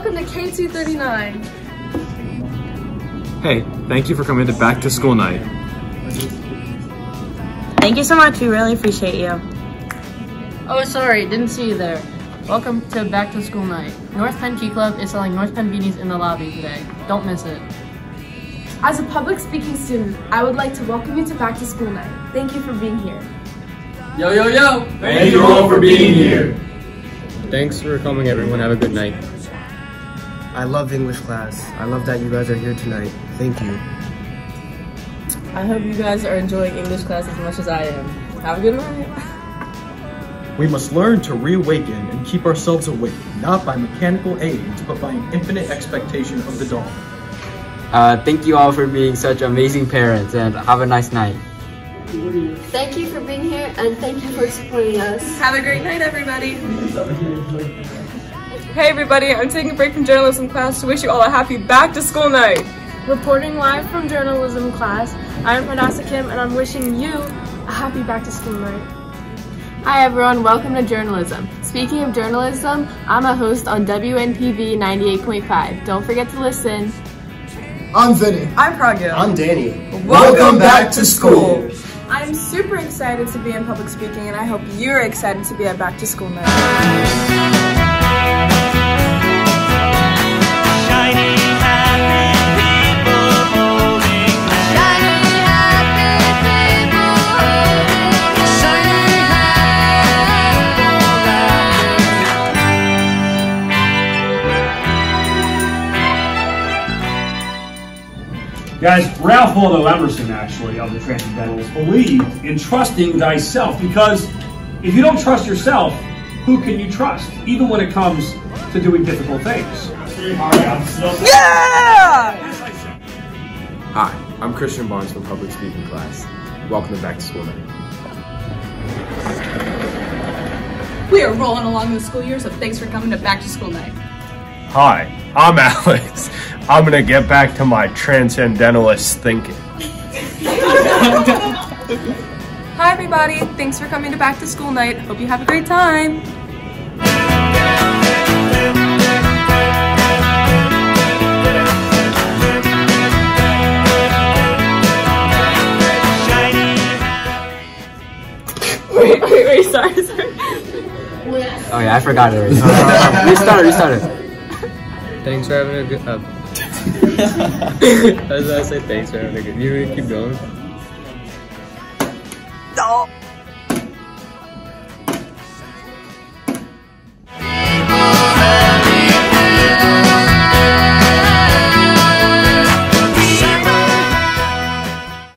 everybody. Welcome to K239. Hey, thank you for coming to back to school night. Thank you so much. We really appreciate you. Oh, sorry, didn't see you there. Welcome to Back to School Night. North Penn Key Club is selling North Penn beanies in the lobby today. Don't miss it. As a public speaking student, I would like to welcome you to Back to School Night. Thank you for being here. Yo, yo, yo! Thank you all for being here. Thanks for coming, everyone. Have a good night. I love English class. I love that you guys are here tonight. Thank you. I hope you guys are enjoying English class as much as I am. Have a good night. We must learn to reawaken and keep ourselves awake, not by mechanical aids, but by an infinite expectation of the dawn. Uh, thank you all for being such amazing parents and have a nice night. Thank you for being here and thank you for supporting us. Have a great night, everybody. Hey, everybody. I'm taking a break from journalism class to wish you all a happy back to school night. Reporting live from journalism class, I'm Pranasa Kim and I'm wishing you a happy back to school night. Hi everyone, welcome to journalism. Speaking of journalism, I'm a host on WNPV 98.5. Don't forget to listen. I'm Vinny. I'm Pragya. I'm Danny. Welcome back to school. I'm super excited to be in public speaking, and I hope you're excited to be at back to school night. Guys, Ralph Waldo Emerson, actually, of the Transcendentals, believed in trusting thyself because if you don't trust yourself, who can you trust, even when it comes to doing difficult things? Yeah! Hi, I'm Christian Barnes from public speaking class. Welcome to back to school night. We are rolling along in the school year, so thanks for coming to back to school night. Hi, I'm Alex. I'm gonna get back to my transcendentalist thinking. Hi, everybody. Thanks for coming to back to school night. Hope you have a great time. wait, wait, wait, sorry, sorry. Oh yeah, I forgot it. restart it, restart it. Thanks for having a good. Uh, I was gonna say thanks for having a good. You keep going. No.